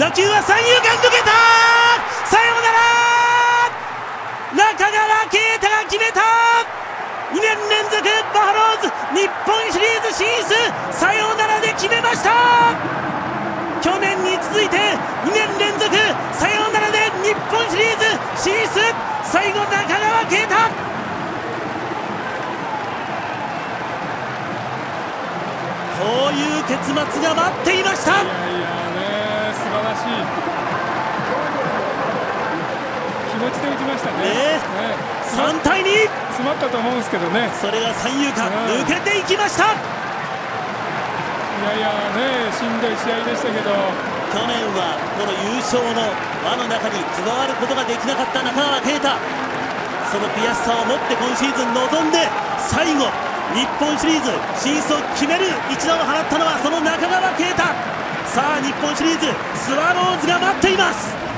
打球は三遊間抜けた。さようなら。中川圭太が決めた。2年連続バファローズ日本シリーズ進出。さようならで決めました。去年に続いて2年連続さようならで日本シリーズ進出。最後中川圭太。こういう結末が待っていました。したね。ね。3対2詰まったと思うんですけどね。それが三遊間。抜けていきました。いやいやねしんどい試合でしたけど。去年はこの優勝の輪の中に加わることができなかった中川圭太。その悔しさを持って今シーズン臨んで最後日本シリーズ進出を決める。一打を放ったのはその中川圭太。さあ日本シリーズスワローズが待っています